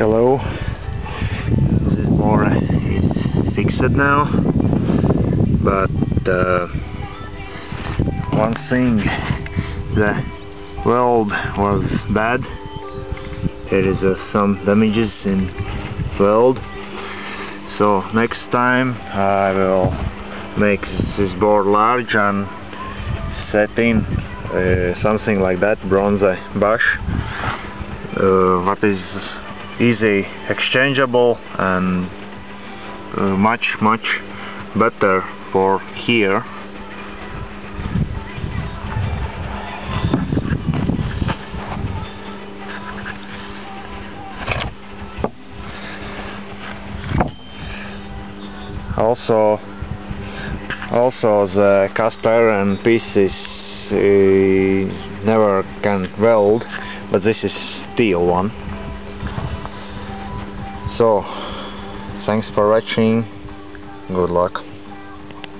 hello. This bore is fixed now, but uh, one thing, the weld was bad. There is uh, some damages in weld. So next time I will make this bore large and set in uh, something like that, bronze bush. Uh, what is easy exchangeable and uh, much much better for here. Also also the cast iron pieces uh, never can weld but this is steel one so thanks for watching. Good luck